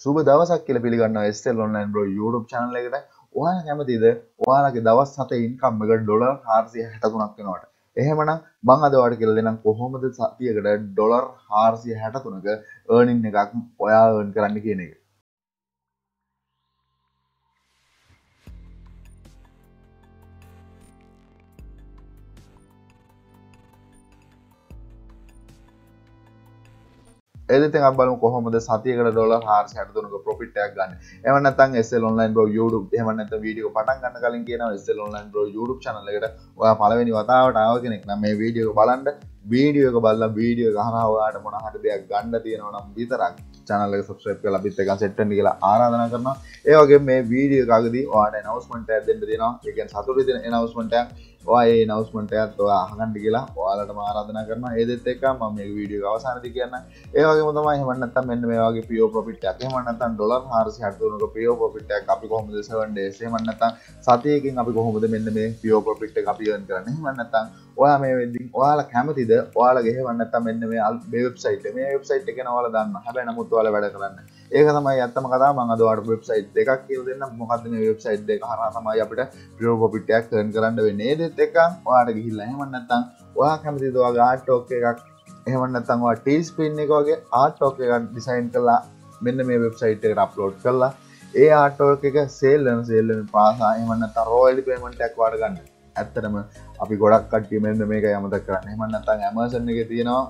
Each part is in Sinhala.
සුබ දවසක් කියල පිළිගන්න ස්තෙල් ඔන්ලයින් බ්‍රෝ YouTube චනල එකට. ඔයාල කැමතිද? ඔයාලගේ දවස් සත ඉන්කම් එක ඩොලර් හාර්සිය හැටතුනක් වෙනවට එහෙමන බං අදවාට කියල දෙනම් කොහොමද සතියකට ඩොලර් හාර්සිය හැටතුනක ඒර්නින් එකක් ඔයා ඒර්න් කරන්න කියන එක. එදති බල කොහොමද සතියකට ඩොල හාර හැටතුනක පොපිට්ටයක් ගන්න. එවනතන් එස් ඔන්ලයින් බ YouTube එමනත වීඩියෝ පටන් ගන්න කලින් කියන එස් ඔන්ලයින් බ YouTube චනලකට ඔය පලවෙනි වතාවට ආව කෙනෙක් නම් මේ වීඩියෝ බලන්ඩ වීඩියෝක බල්ල වීඩියෝ ගහනවාට මොනහට දෙයක් ගණඩ තියෙනවනම් විතරක් චනල සබස්්‍රප් කල පිත් එක සෙට්ට කියලා ආරාධන කරන ඒවගේ මේ වීඩියෝ කගදී වාට නවස්මට ඇදෙන්ට දෙෙනවා. එක සතුර තින නවස්මටයක් ඔය නවස්මටයත් ඔයා අහගන්ඩ කියලා ඔයාලට මාරාධන කරන ඒදෙත් එක ම මේ වීඩියෝ අවසානති කියන්න ඒවගේ මතම හමන්නත් මෙන්න මේවාගේ පියෝ පොපිටක් මන්නතන් ඩොලර් හාරසි හටතුනක පියෝ පොපිටක් අපි කොහොමද සවන්ඩ සේ මන්නතන් සතියකින් අපි කොහොමද මෙන්න මේ පියෝ පොපිට් අපියන් කරන්න? මන්නතන් ඔයා මේ වෙදදි ඔයාල කැමතිද ඔයාලගේ වන්නත මෙන්න මේ අල් වෙබ්සයිට මේ වෙබ්සයිට් එක නවල දන්න හැබැ නමුත් ඔයාල වැඩ කරන්න ඒක තමයි ඇත්තම කතා මඟදවාට වෙබ්සයිට් දෙකක් කියව දෙන්න මොකක්ද මේ වෙබ්සයිට් දෙක? හර තමයි අපිට ප්‍රියෝ පොපිටයක් කරන් කරන්න වෙන්නේ. දෙත් එකක් ඔයාට ගිහිල්ල එහෙමන්නත්තං ඔයා කැමති දවා ආටෝක එකක්? එහෙමන්නත්තංවා ටීස් පින් එක වගේ ආටෝක එකක් ඩිසයින් කරලා මෙන්න මේ වෙබ්සයිට් එකට අප්ලෝඩ් කරලා ඒ ආටෝක එක සේල්ලන සේල්ලන පාසා එමන්නත රෝයලි පේමටක් වාඩ ගන්න ඇත්තටම අපි ගොඩක් කට්ටිය මෙන්න මේක යමත කරන්න. එමන්නත්තං ඇමසන්න එක තියෙනවා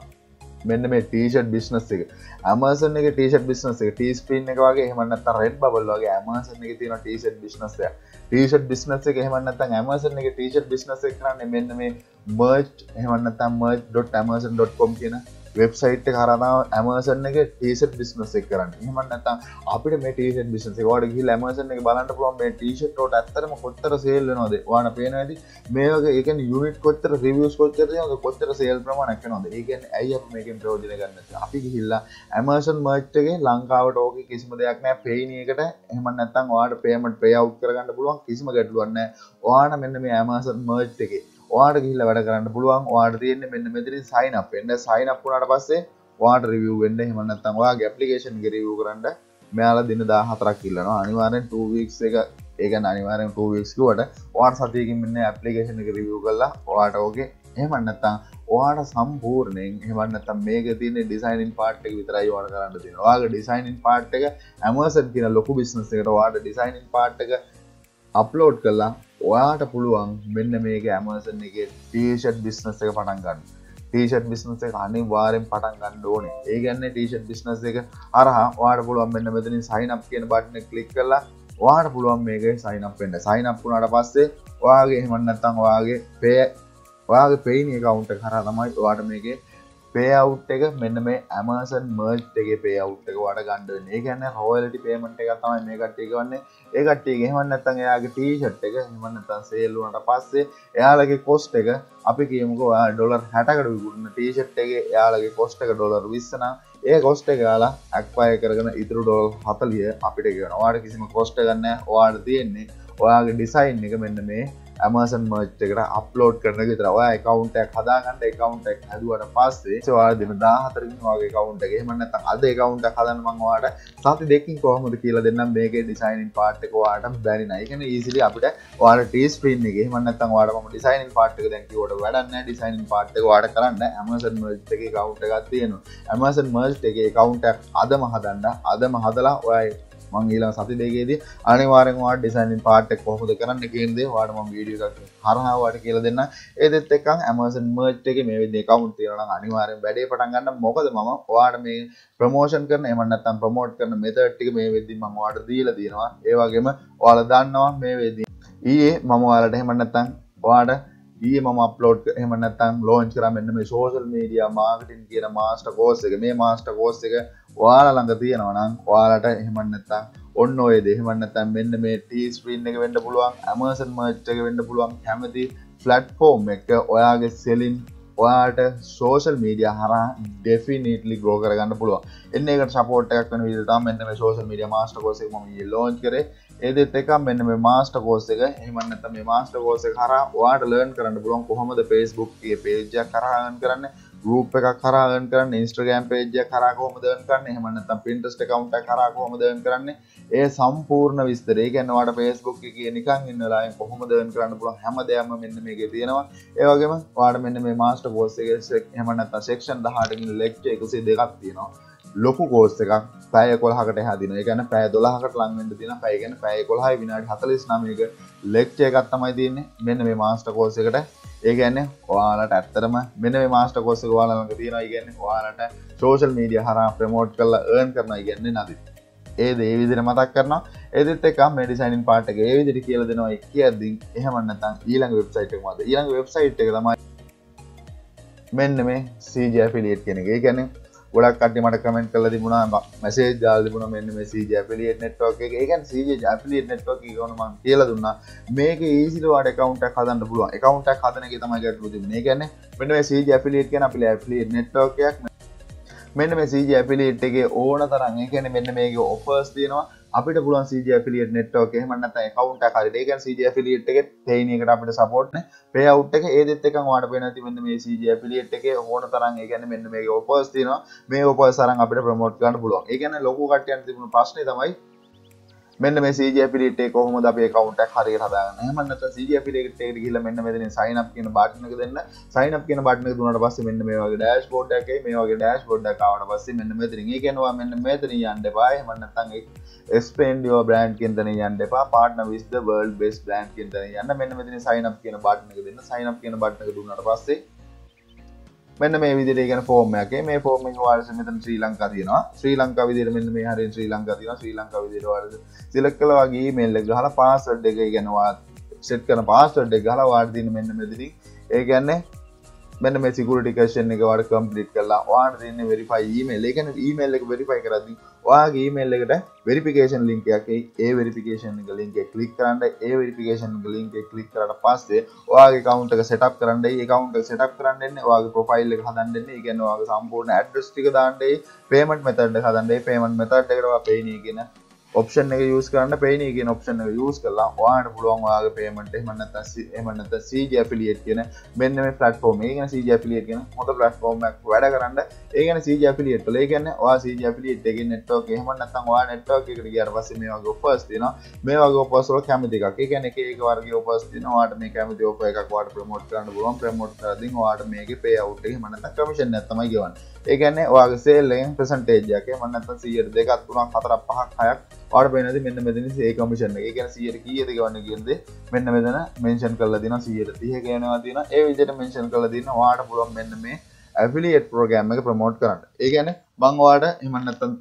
මෙන්න මේ ටීෂට් බිස්නස් එක. ඇමසන් එක ටීෂට් බිස්නස් එක ටීස්පින් එක වගේ හමන්නත් රෙඩ් බල් වගේ ඇමසන් එක තියෙන ටීෂට් බිස්නස්ය ටීෂට් බිස්නස එක හෙමන්නත්තන් ඇමසන එක ටීෂට් බිස්නස කරන්න මෙන්න මේ මර්ච් එහමන්නතම් මර්ච්.ඩොට්.මසන්.කොම් කියන වෙබ්සයිට් කරනාව ඇමසන එක ටේසට බිස්නස කරන්න. හමන්නත අපිට මේ ටේෂ බිස්නස වාඩ ගි ඇමසන එක බලන්න පුලන් මේ ටේෂට්ට ඇත්තරම කොත්තර සේල් නොද වාන පේන ඇති. මේක එක යුනිට කොත්තර රිවියස් කොච්චර කොත්තර සේල් ප්‍රමාණක් නොද ඒකන් ඇයි මේකෙන් ප්‍රෝජන ගන්න අපි ගිහිල්ලා ඇමසන් මර්ච්ගේ ලංකාවට ඕක කිසිම දෙයක් නෑ පේනකට එහම නැත්තන් වාට පේමට පේව් කරගන්න පුළුවන්. කිසිම ගැටලුවන්න වාන මෙන්න මේ ඇමසන් මර්ච් එකේ. වාට ගිල්ල වැඩ කරන්න පුළුවන්. වාට තියෙන්නේ මෙන්න මෙතරින් සයින් අප එන්න සයින් අප වුණට පස්සේ වාට රිවිය් වෙන්න. එහෙම නැත්නම් ඔයාගේ ඇප්ලිකේෂන් එක රිවිව් කරන්න මෙයාලා දින 14ක් ඉල්ලනවා. අනිවාර්යෙන් 2 weeks එක. ඒක අනිවාර්යෙන් 2 weeks කිව්වට ඔයාට සතියකින් මෙන්න ඇප්ලිකේෂන් එක රිවිව් කරලා ඔයාට ඕකේ. එහෙම නැත්නම් ඔයාට සම්පූර්ණයෙන් එහෙම නැත්නම් මේක තියෙන ඩිසයිනින් පාර්ට් එක විතරයි ඔයාලා කරන්න තියෙනවා. ඔයාගේ ඩිසයිනින් පාර්ට් එක Amazon කියන ලොකු බිස්නස් එකට ඔයාට ඩිසයිනින් පාර්ට් එක අප්ලෝඩ් කළා ඔයාට පුළුවන් මෙන්න මේක ඇමසන් එක ටීෂට් බිස්නස් එක පටන් ගන්න. ටීෂට් බිස්නස එක අනි වාරෙන් පටන් ගන්න ඕනේ. ඒ ගන්න ටීෂට් බිස්නස් එක අරහ වාට පුළුවන් මෙන්න මෙතනින් සයිනප් කියන බට්න කලික් කරලා වාට පුළුවන් මේක සයිනප් වෙන්න. සයිනප් වුණට පස්සේ ඔයාගේ එහෙමන්නත්තං ඔයාගේ පේ ඔයාගේ පේනි කවුන්ට කර තමයි වාට මේක පේවුට් එක මෙන්න මේ ඇමසන් මර්ච් එක පේවුට් එක වඩ ගණඩ ඒ ගැන්න හෝලටි පේමට එක තමයි මේ කට්ටි වන්නේ ඒකටේ ගෙහමන් නැත්තන් එයාගේ ටීෂට් එක හෙමන්නතන් සේල්ලුවනට පස්සේ එයාලගේ කොස්ට එක අපි කියමුකෝ ඩොලර් හැටකට විගුන්න ටීෂට් එක එයාලගේ කොස්ට එක ඩොලර් විස්සන ඒ කොස්ට එක යාලා ඇක්පය කරගෙන ඉතුරු ඩොල් හතලිය අපිට ගෙන වාට කිසිම කොස්ට ගන්න වාට තියෙන්නේ ඔයාගේ ඩිසයින් එක මෙන්න මේ ඇමසන් මර්ච් එකට අප්ලෝඩ් කරන විතර ඔය එකකවුන්ටක් හදාගන්නට එකකවුන්ටක් හැදුවට පස්සේ සවා දෙන දාහතරකින් වගේ කවුන්ටගේ මන්නත අද එකකවුන්ට හදන් මංවාට සති දෙකින් කොහොමද කියලා දෙන්නම්. මේක ඩිසයිනින් පාට්කවාට බැරි නයිකන ඊසිලි අපිට වාට ටේස් පින්ගේ මන්නත්තන් වාටම ඩිසයිනින් පාට්ක දැකිවට වැඩන්න ඩිසයිනින් පාට්ක වාට කරන්න ඇමසන් මර්ච්ගේ කවුන්ට එකක් තියෙනවා. ඇමසන් මර්ච් එක කවුන්ටක් අදම හදන්න. අදම හදලා ඔයයි මංගේලා සති දෙකේදී අනිවාරෙන්වා ඩිසයිනින් පාට්ක් කොහොද කරන්න කියදේ වාටම වීඩියෝ හරහාවට කියල දෙන්න. ඒදෙත් එකක් ඇමසන් මර්ච් එක මේ විදේ කවුන්් තිරන අනිවාරෙන් වැඩේ පටන්ගන්න මොකද ම වාට මේ ප්‍රමෝෂන් කරන එමන්නත්තම් ප්‍රමෝට් කරන මෙතටික මේ වෙදදි ම වාට දීල තියෙනවා. ඒවගේම ඔයාල දන්නවා මේ වෙදී ඊයේ මම වාලට හෙමන්නත්තං වාට ඊ ම අප්ලෝඩ් එහමනත්තන් ලෝන්ච් කර මෙන්න මේ සෝසල් මීඩිය මාර්කටින් කියන මාස්ට කෝස් එක. මේ මාස්ට කෝස් එක ඔයාල ළඟ තියෙනවනම් ඔයාලට එහෙමන්නත්තම් ඔන්න ඔය දෙහෙමන්නත්තම් මෙන්න මේ ටී ස්පීන් එක වෙන්න පුළුවන් ඇමසන් මර්ච් එක වෙන්න පුළුවන් කැමති ෆලට්ෆෝර්ම් එක ඔයාගේ සෙලින් ඔයාට සෝෂල් මීඩිය හර ඩෙෆිනිටලි ග්‍රෝ කරගන්න පුළුව එන්න එකට සපෝට්ක් වන විදතා මෙන්න මේ සෝෂල් මීඩිය මාස්ට කෝස ම ලෝච් කරේ. ඒදෙත් එක මෙන්න මේ මාස්ට කෝස එක. එහමන්නත මේ මාස්ට කෝස කර වාට ලර්න් කරන්න පුළුවන් කොහොමද පේස්බුක් පේජ කරහගන් කරන්න? ගරුප් එක කරාගන් කරන්න ඉන්ස්ට්‍රගෑම් පේජය කරා කොහොමද earn කරන්නේ? එහෙම නැත්නම් Pinterest account එක කරා කොහොමද earn කරන්නේ? ඒ සම්පූර්ණ විස්තරය. ඒ කියන්නේ ඔයාලට Facebook එකේ නිකන් ඉන්න ලායින් කොහොමද earn කරන්න පුළුවන්? හැමදේම මෙන්න මේකේ තියෙනවා. ඒ වගේම ඔයාලට මෙන්න මේ master course එකේ එහෙම නැත්නම් section 18 කින් lecture 102ක් තියෙනවා. ලොකු කෝස් එකක් පැය කොල්හකට හැදින එකන පැය දොලාහකට ලංවෙන්ට තින පැයගෙන පැය කොල්හයි විනාඩි හතලිස් නමක ලෙක්්චය එකත් තමයි තියන්නේ. මෙන්න මේ මාස්ට කෝස එකට. ඒගැන්න ඔයාලට ඇත්තරම මෙන්න මේ මාස්ට කෝස වාලක තියෙන ඉගන්න ඔයාලට සෝෂල් මීඩිය හර ප්‍රමෝට් කරලා ඒර්න් කරන ඉගන්න නද ඒද ඒ විදිර මතක් කරන එදත් එක මෙඩිසයින් පාට ඒ විදිරි කියල දෙනවා. එක් අදදි එහෙමන්නතන් ඊළඟ වෙබ්සයිට් මද ඊළඟ වෙබ්සයිට් එක තමයි මෙන්න මේ සීජ ෆිලියට් කෙන එක. ගැන ගොඩක් කට මට කමෙන්ට කල තිබුණා. මසේ ජාල් තිබුණ මෙන්න මේ සී ජපලියට නෙට්වක් එක. ඒකන් සීජ ජපලියට නෙට්වක් ගනම කියල දුන්න. මේක ඒසිලවාට කවන්ට හදන්න පුළුව එකකවන්ට හදන එක තමයි ගැටලු තිබුණ. ගැන මෙන්න මේ සී ජපලියට කියන අපිල ඇපලියට නෙට්වකයක් මෙන්න මේ සීජ ඇපිලිට් එක ඕන තරන් එකන මෙන්න මේක ඔෆර්ස් තියෙනවා. අපිට පුළුවන් CG affiliate network එහෙම නැත්නම් account එකක් හරි ඒ කියන්නේ CG affiliate එකේ paying එකට අපිට support නේ payout එක ඒ දෙත් එකම ඔයාලට පේනවා ඉතින් මෙන්න මේ CG affiliate එකේ ඕන තරම් ඒ කියන්නේ මෙන්න මේකේ offers තියෙනවා. මේ offers අරන් අපිට promote කරන්න පුළුවන්. ඒ කියන්නේ ලොකු කට්ටියන්ට තිබුණු ප්‍රශ්නේ තමයි මෙන්න මේ CG affiliate එක කොහොමද අපි account එකක් හරියට හදාගන්නේ? එහෙම නැත්නම් CG affiliate එකට ගිහිල්ලා මෙන්න මෙතනින් sign up කියන බටන් එක දෙන්න. sign up කියන බටන් එක දුන්නාට පස්සේ මෙන්න මේ වගේ dashboard එකක් එයි මේ වගේ dashboard එකක් ආවට පස්සේ මෙන්න මෙතනින්. ඒ කියන්නේ ඔයා මෙන්න මෙතනින් යන්න එපා. එහෙම නැත්නම් expand your brand කියන තැන යන්න එපා. partner with the world best brand කියන තැන යන්න. මෙන්න මෙතනින් sign up කියන බටන් එක දෙන්න. sign up කියන බටන් එක දුන්නාට පස්සේ මෙන්න මේ විදිහට කියන ෆෝම් එකේ මේ ෆෝම් එක ඔයාලට මෙතන ශ්‍රී ලංකා තියෙනවා. ශ්‍රී ලංකා විදිහට මෙන්න මේ හරියට ශ්‍රී ලංකා තියෙනවා. ශ්‍රී ලංකා විදිහට ඔයාලට සිලෙක්ට් කළා වගේ ඊමේල් එක ගහලා පාස්වර්ඩ් එක කියන ඔයාලා සෙට් කරන පාස්වර්ඩ් එක ගහලා ඔයාලට දෙන්න මෙන්න මෙතනින්. ඒ කියන්නේ මෙන්න මේ සිකුරිටි කේෂන් එක වට කම්ප්ලීට් කරලා ඔයාලට දෙන්නේ වෙරිෆයි ඊමේල් ඒ කියන්නේ ඊමේල් එක වෙරිෆයි කරද්දී ඔයාගේ ඊමේල් එකට වෙරිෆිකේෂන් ලින්ක් එකක් ඒ වෙරිෆිකේෂන් එක ලින්ක් එක ක්ලික් කරන්න. ඒ වෙරිෆිකේෂන් එක ලින්ක් එක ක්ලික් කරාට පස්සේ ඔයාගේ account එක setup කරන්න. ඒ account එක setup කරන්න එන්නේ ඔයාගේ profile එක හදන්න එන්නේ. ඒ කියන්නේ ඔයාගේ සම්පූර්ණ address ටික දාන්න. ඒ payment method එක හදන්න. ඒ payment method එකට ඔයා payne කියන ඔප්ෂන් එක යස් කරන්න පේන කියෙන ඔප්ෂන් එක යස් කරලා වාට පුළුවන් වාගේ පේමට එමන්නත එමන්නත සීජ පිලියට් කියන මෙන්න මේ පලටෆෝර්ම ඒගන සීජ පිලියට් කියන හොඳ පලටෆෝර්මක් වැඩ කරන්න ඒගන සීජ පිලියට් ලේගන්න වා සීජ පිලියට් එක නෙට්වක් එහමන්නතන් වා නෙට්වක් එකට ගියර පස මේ වගේ ඔපස් තින මේ වගේ ඔපසල කැමති එකක්. එකන එක ඒක වර්ගේ ඔපස් තින වාට මේ කැමති ඔප එකක් වාට ප්‍රමෝට් කරන්න පුළුවන්. ප්‍රමෝට් කරදි වාට මේක පේ අවුට් මනත කමිෂන් ඇත්තමයි ගවන්න. ඒගැන්නේ වාගේ සේල්ලෙන් ප්‍රසන්ටේජ්යක මන්නත සියට දෙකත් තුනක් හතර පහක් හයක් පාට පේනද මෙන්න මෙතන ඒ කමිෂන් එක. ගැන සියට කියද ගවන්න කියද මෙන්න මෙතන මෙන්ෂන් කල දින සියට තිය කියනවා තින ඒ විදිට මෙන්ෂන් කල දින්න වාට පුළුවන් මෙන්න මේ ඇෆිලියට් ප්‍රෝගෑම් එක ප්‍රමෝට් කරන්න. ඒ ගැන බංවාට එමන්නත්තන්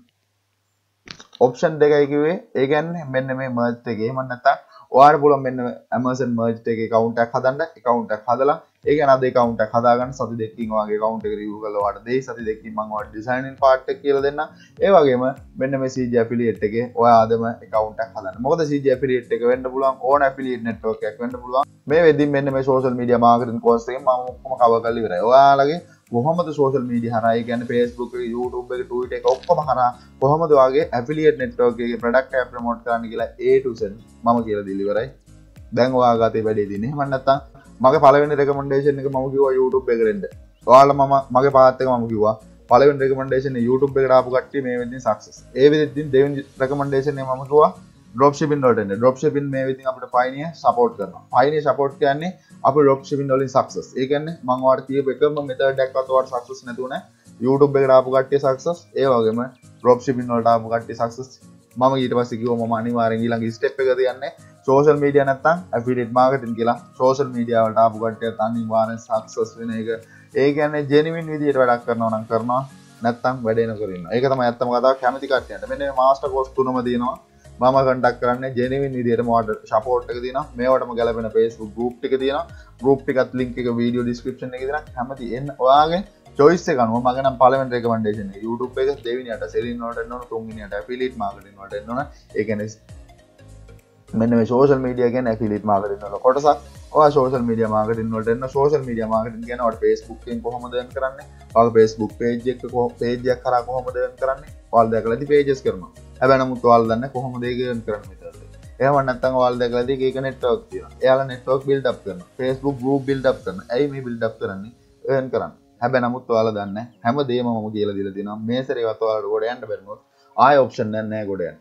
ඔප්ෂන් දෙකයිකිවේ ඒගැන්න මෙන්න මේ මර්තගේ මන්නත්තා වාට පුළන් මෙන්න ඇමසන් මර්ජ් එක කවුන්ටක් හදන්න. එකකවුන්ටක් හදලා ඒක නද? කවුන්ට හදාගන්න සති දෙකින් වගේ කවුන්ට රිය කලවාට දේ සති දෙකින් මංවට ඩිසයින් පාට් කියල දෙන්න ඒවගේම මෙන්න මේ සීජ පිලිට් එක ඔය ආදම කවුන්ට හදන්න. මොකද සීජ පිලිට් එක වෙන්න පුලන් ඕන පිලිට නෙට්ෝකයක් වෙන්න පුළුවන්. මේ වෙදි මෙන්න මේ සෝසල් මීඩිය මාකරින් කෝස්සේ මම කව කල්ලිවර ඔයාලගේ කොහොමද සෝෂල් මීඩිය හරයි ගැන ෆේස්බුක් YouTube එක ටවිට එක ඔක්කොම හර කොහොමද වගේ ඇෆිලියට් නෙට්ෝගේ ප්‍රඩක්් ප්‍රමෝට් කරන්න කියලා ඒටසන් මම කියල දිලිවරයි දැන් වාගතේ වැඩේ දින මන්නත්තා මගේ පලවෙනි රෙකමන්ඩේෂන් එක මම කිවා YouTube එකරෙන්ට වාල මම මගේ පාත්තක මම කිවා පලවෙන් රෙකමන්ඩේෂන් YouTube එකට ආපු කට්ටිය මේ වෙද්දී සක්සස් ඒ වෙද්දී දෙවෙනි රෙකමන්ඩේෂන් එක මම කිව්වා ඩොප් ශිපින් වලට ඩොප් ශිපින් මේ විදිහින් අපිට පයිනිය සපෝට් කරනවා. පයිනිය සපෝට් කියන්නේ අප ඩොප් ශිපින් වලින් සක්සස් ඒ කියන්නේ මම ඔයාලට කියපු එකම මෙතඩ් එකක්වත් ඔයාලට සක්සස් නැතුව නේ. YouTube එකට ආපු කට්ටිය සක්සස් ඒ වගේම ඩ්‍රොප් ශිපින් වලට ආපු කට්ටිය සක්සස් මම ඊට පස්සේ කිව්වා මම අනිවාර්යෙන් ඊළඟ ස්ටෙප් එක තියන්නේ සෝෂල් මීඩියා නැත්තම් ඇෆිලියේට් මාකටිං කියලා. සෝෂල් මීඩියා වලට ආපු කට්ටියත් අනිවාර්යෙන් සක්සස් වෙන එක. ඒ කියන්නේ ජෙනුවින් විදියට වැඩක් කරනවා නම් කරනවා. නැත්තම් වැඩේ නොකර ඉන්නවා. ඒක තමයි ඇත්තම කතාව. කැමති කට්ටියන්ට. මෙන්න මේ මාස්ටර් කෝස් තුනම තියෙනවා මම කටක් කරන්න ජෙනවින් විදියට මට ශපෝට් එක තින මේවටම ගැලපෙන පේස්බු ගරුප් එක තියෙන ගරුප් එකත් ලින්ක් එක වීඩියෝ ඩිස්ක්‍රපෂන් එක තින හැමති එන්න ඔයාගේ චොයිස් කන මගන පලමෙන් රෙකමන්ඩේෂන YouTube එක දෙවිනිට සෙලින් නොට නොන තුන්ගනට පිලිට් මාගට නොට නොන එකන මෙන්න සෝෂල් මීඩිය ගැන ඇෆිලිට මාගරන්න කොටසක්. සෝෂල් මීඩිය මාගටින් නොටන්න සෝෂල් මීඩිය මාගටින් ගැනට පේස්බුක් කොහොමදන් කරන්න? පල් පේස්බුක් පේජ් එක පේජයක් කර කොහොමදන් කරන්න? පල් දැකලති පේජස් කරනවා. හැබැනමුත් වල් දන්න කොහොම දේගන් කරන්න මෙතද ඒවන්නත්තන් වල් දැකලද ඒක නෙට්වක් තිය එයාල නෙට්වක් බිල්ඩ් කරන ෆස්බුක් ගරු බිල්ඩ් කරන ඇයි මේ බිල්ඩ් කරන්නේ? එන් කරන්න. හැබැ නමුත් වාල දන්න හැම දේම ම කියල දිල තින මේ සරවත්වාලට ගොඩ යන්ට බැරනු ආය ඔප්ෂන් නෑ ගොඩයන්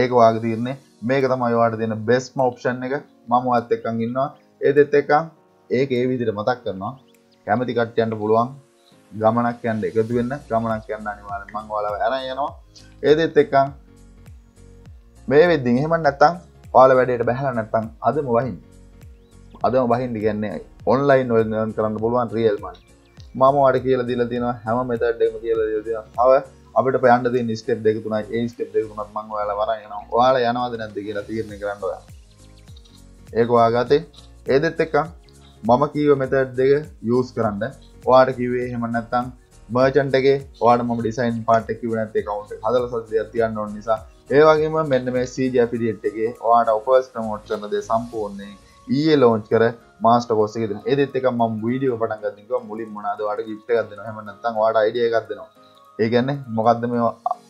ඒක වාග තිරන්නේ මේක තමයි වාට තියෙන බෙස්ම ඔප්ෂන් එක. මම අත් එක්කං ඉන්නවා. ඒදෙත් එකක් ඒක ඒ විදිට මතක් කරනවා. කැමති කට්ටයන්ට පුළුවන් ගමනක් යන්ට එකතු වෙන්න. ගමනක් යන්න අනිවාර මං වල ඇර යනවා. ඒදෙත් එක්කං මේ වෙද්දි එහෙම නැත්තං පාල වැඩට බැහල නැත්තං අදම වහින් අදම බහින්ඩි ගැන්නේ ඔන්ලයින් වල් කරන්න පුළුවන් රියල්මන් මම වට කියල දිල තින හැම මෙතට්ඩම කියල දින හව අපට පයන්ට ස්ටප් දෙකතුන ඒ ස්ටප් දෙකුනත් මං ල වර යන වාල යනවාද නැද කියලා තිරණ කරන්නව ඒක වාගතේ ඒදෙත් එක්ක මම කීව මෙතට් දෙක යස් කරන්න. වාට කිවේ හෙම නැත්තං මර්චන්ටගේ වාට ම ඩිසයින් පාට කිව නැත්තේ කවුන්ට හදල සද තියන්න ඔන්න නිසා. ඒවගේම මෙන්න මේ සීජ පිඩියට්ගේ වාට ඔපර්ස් ප්‍රමෝට් කරනද සම්පූර්න්නේ ඊයේ ලෝච් කර මාස්ට කොස්සක ඒදෙත් එක ම වීඩියෝ පටන් ගතික මුලින් මොනාද වාට ගිට්ට ගදන හමනත්තන් වාට අයිඩිය ගදනවා ඒගැන්නේ මොකක්ද මේ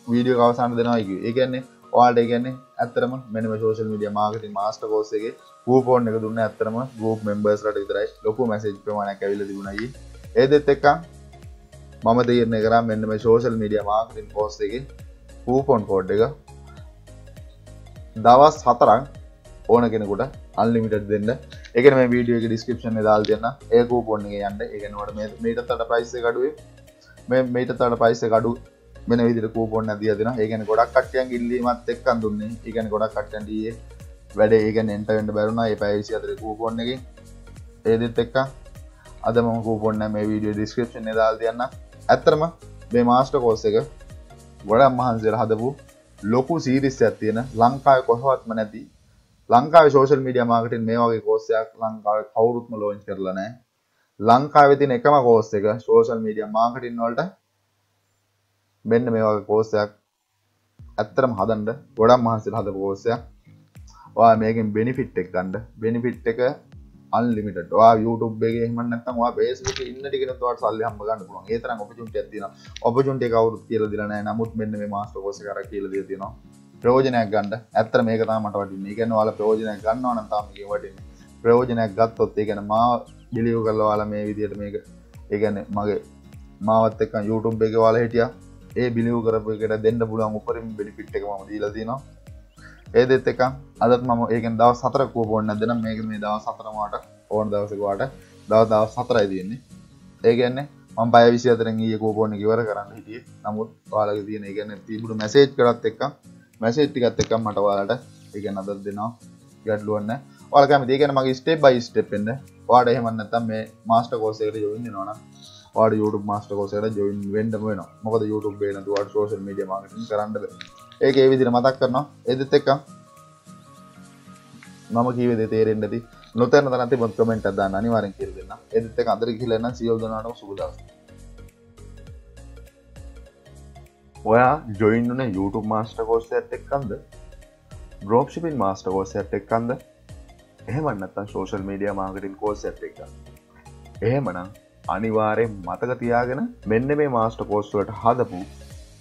වීඩියෝ කවසන්න දෙනවා එක ඒගැන්නේ වාට ඒගැන්නේ ඇතරම මෙනම සෝෂල් මඩිය මාගති මාස්ට කෝසගේ පූපෝන් එක දුන්න ඇතරම ගෝප මෙම්බර්ස් රට විතරයි. ලොකු මැසේජ් ප්‍රමාණයක් ඇවිල තිබුණයි ඒදෙත් එක්කා මම තීරණය කරා මෙන්න මේ සෝෂල් මීඩිය මාර්කටින් පෝස්ට් එකේ කූපොන් කෝඩ් එක දවස් හතරක් ඕන කෙනෙකුට අන්ලිමිට දෙන්න. එක මේ වීඩියෝ එක ඩිස්ක්‍රපෂන් දාල් දෙන්න ඒ කූපොන් එක යන්න. එකනවට මේට තට ප්‍රයිස් කඩුවේ මේ මේට තට පයිස කඩු මෙන විදිර කූපොන්න දිය දෙෙන ඒගන ගොඩක් කටයන් ඉල්ලීමත් එක්කන් දුන්නේ. ඒගන ගොඩක් කට්ටන්ටිය වැඩ ඒගන එන්ටවෙන්ට බැරුණ. ඒ පැවිසි අතර කූපොන්න එක ඒදෙත් එක්ක අදම කූපොන්න මේ වීඩියෝ ඩිස්ක්‍රපෂන් දාල් තියන්න. ඇත්තරම මේ මාස්ට කෝස්ස එක ගොඩ මහන්සේර හදපු ලොකු සීරිස් ඇත්තියෙන ලංකාය කොහවත්ම නැති. ලංකාව සෝෂල් මීඩිය මාර්කටින් මේ වගේ කෝස්සයක් ලංකාව කවුරුත්ම ලෝච් කරලනෑ ලංකාව තින එකම කෝස්ස එක සෝෂල් මීඩිය මාර්කටින් වලට. මෙන්න මේ වගේ කෝස්සයක් ඇත්තරම හදන්ඩ ගොඩම් මහන්සිල් හද කෝස්සයක් වා මේකින් බෙනිෆිට් එක් ගන්ඩ බෙනිෆිට් එක අන්ලිමිට වා YouTube ගේ මන්නත්තම පේසක ඉන්න ටිකනට සල්ල හම ගන්න පුළුවන්. ඒතර ඔපචුන්ට ඇතින ඔපචුන්ට කවරුත් කියල දිලන නමුත් මෙන්න මේ මාස්ට කෝස කර කියල තිනවා ප්‍රෝජනයක් ගන්න. ඇත්තර මේකතා මට වටින් එකන වාල ප්‍රෝජනයක් ගන්න නතාමගේ වටින් ප්‍රෝජනයක් ගත්තොත් ඒකන මා බිලියු කරලවාල මේ විදියට මේක. ඒගැන මගේ මාවත් එක් YouTube එක වාල හිටිය. ඒ බිලියු කරපු එකට දෙන්න පුලන් උපරින් බිලිපිට් එක ම දීලතිනවා ඒදෙත් එක අදත් මම ඒකෙන් දව සතර කූපොන්න දෙන මේක මේ දව සතරමට ඕන දවසකවාට දව දව සතරයි තියෙන්නේ. ඒගැන්නේ මං පය විසි අතරෙන් ඒ කෝපෝන කිවර කරන්න හිටිය. නමුත් පාලක තියෙන ඒගැන්න තිබුණු මැසේජ් කරත් එක්ක මැසේට්ටිකත් එක්ක මට වාලට ඒගැන අදත් දෙනවා. ගැඩ්ලුවන්න ඔලකම ඒකන මගේ ස්ටේප් බයි ස්ටප්ෙන්න්න වාඩ එහෙමන්නත්තම් මේ මාස්ට කෝසේට යොන්න නොන වාඩ YouTube මාස්ට කෝසට ජොයින් වෙන්ඩම වෙන මොකද YouTube බේනතුවට සෝෂල් මඩිය මාගට කරන්නද ඒක ඒ විදිර මතක් කරනවා. එදත් එක්ක මම කීවද තේරෙන්ටති නොතැන තනති බොත් කමෙන්ට දන්න අනිවාරෙන් කිර දෙන්න එදත් එක අදර කියලන්න සියෝදනාට සුදස් ඔයා ජොයින්න YouTube මාස්ට කෝස්ස ඇත් එක්කන්ද? බ්‍රෝප්ෂිපින් මාස්ට කෝස ඇත් එක්කන්ද එහෙමන්නත්තන් සෝෂල් මීඩිය මාගටින් කෝස් ඇත් එක. එහෙමනම් අනිවාරයෙන් මතක තියාගෙන මෙන්න මේ මාස්ට කෝස්ටුවට හදපු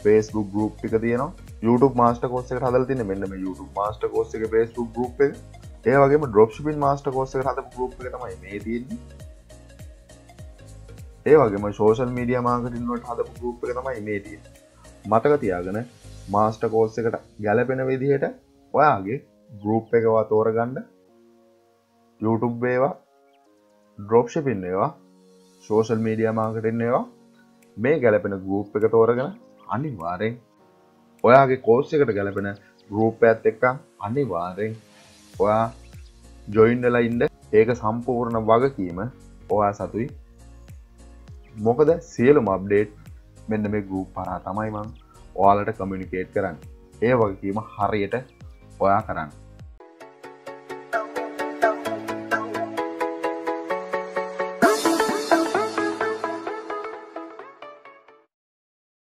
ෆේස්බුක් ගරුප් ටික තියෙනවා. YouTube මාස්ට කෝස්ස එක හදල තින මෙන්න මේ YouTube මාස්ට කෝස්ස එක ෆේස්බුක් ගරුප් එක. ඒවගේ ඩොප්ෂිපින් මාස්ට කෝස්ස එක හද ගරුප් එක තමයි මේ තියන්නේ. ඒවගේම සෝෂල් මීඩිය මාකටින්වට හදපු ගරුප් එක තමයි මේ තිය මතක තියාගෙන මාස්ට කෝස්ස එකට ගැලපෙන විදිහට ඔයාගේ ගරුප් එකවා තෝරගන්න YouTube ඒවා ඩ්‍රොප්ෂපින් ඒවා සෝෂල් මීඩිය මාකටින් ඒවා මේ ගැලපෙන ගරුප් එක තෝරගෙන අනිවාරෙන් ඔයාගේ කෝස්ස එකට ගැලපෙන ගරුප ඇත් එක්ක අනිවාරෙන් ඔයා ජොයින්ඩලා ඉන්ඩ ඒක සම්පූර්ණ වගකීම ඔයා සතුයි. මොකද සියලුම අප්ඩේට් මෙන්න මේ ගරුප් පරා තමයිමං ඔයාලට කමියනිකේට් කරන්න. ඒ වගකීම හරියට ඔයා කරන්න.